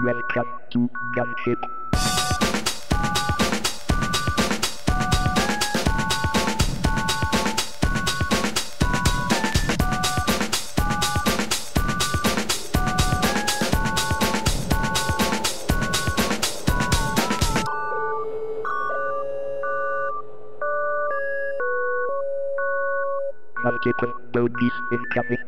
Welcome to Gunship. Multiple bogies incoming.